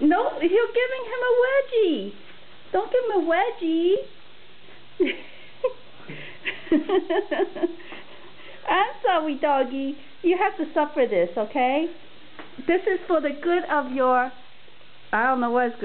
No, you're giving him a wedgie. Don't give him a wedgie. I'm sorry, doggy. You have to suffer this, okay? This is for the good of your... I don't know what's good.